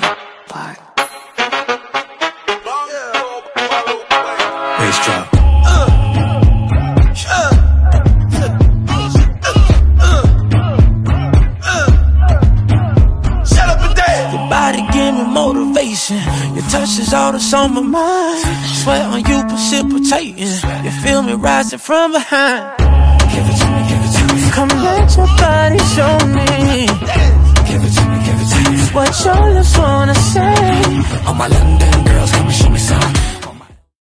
Black. Bass drop. motivation. Your touch is all that's on my mind. Sweat on you, precipitating. You feel me rising from behind. Come let your body show me what your lips wanna say. All my London girls, come and show me some.